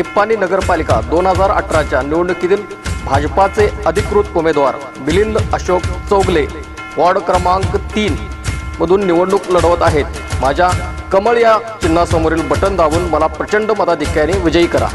निप्पाणी नगरपालिका दोन हजार अठराच्या निवडणुकीतील भाजपाचे अधिकृत उमेदवार मिलिंद अशोक चौगले. वॉर्ड क्रमांक तीन मधून निवडणूक लढवत आहेत. माझ्या कमळ या चिन्हासमोरील बटन दाबून मला प्रचंड मताधिक्याने विजयी करा.